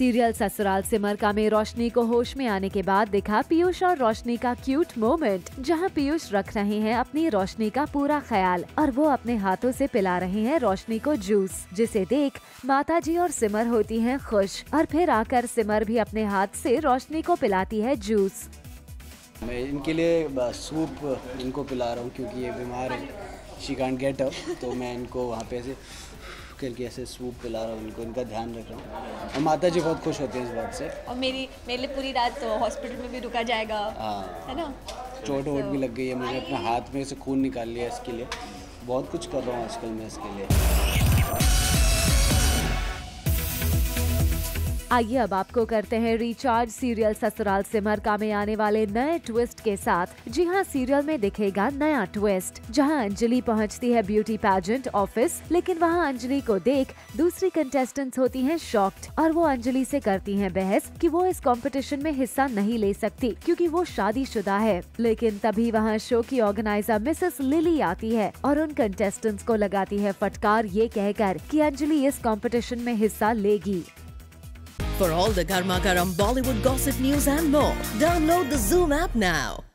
Serial Sasural Simar का में रोशनी को होश में आने के बाद दिखा पीयूष और रोशनी का क्यूट मोमेंट जहाँ पीयूष रख रहे हैं अपनी रोशनी का पूरा ख्याल और वो अपने हाथों से पिला रहे हैं रोशनी को जूस जिसे देख माताजी और सिमर होती हैं खुश और फिर आकर सिमर भी अपने हाथ से रोशनी को पिलाती है जूस मैं इनके लिए सूप इनको पिला रहा हूँ क्योंकि ये बीमार है शी कान गेट अप तो मैं इनको वहाँ पे करके ऐसे सूप पिला रहा हूँ उनको इनका ध्यान रख रहा हूँ। और माता जी बहुत खुश होते हैं इस बात से। और मेरी मेरे लिए पूरी रात तो हॉस्पिटल में भी रुका जाएगा हाँ। है ना? चोट वोट भी लग गई है मैंने अपने हाथ में से खून निकाल लिया इसके लिए। बहुत कुछ कर रहा हूँ आजकल मैं इसके लिए। आइए अब आपको करते हैं रिचार्ज सीरियल ससुराल सिमरका में आने वाले नए ट्विस्ट के साथ। जी हाँ सीरियल में दिखेगा नया ट्विस्ट जहाँ अंजलि पहुँचती है ब्यूटी पैजेंट ऑफ़िस लेकिन वहाँ अंजलि को देख दूसरी कंटेस्टेंट्स होती हैं शॉक्ड और वो अंजलि से करती हैं बहस कि वो इस कंपटीशन में हिस्सा नहीं ले सकती, क्योंकि वो शादीशुदा है। लेकिन तभी वहाँ शो की ऑर्गेनाइजर मिसेस लिली आती है, और उन कंटेस्टेंट्स को लगाती है फटकार ये कहकर कि अंजलि इस कंपटीशन में हिस्सा लेगी। For all the Garma Garam Bollywood gossip news and more, download the Zoom app now.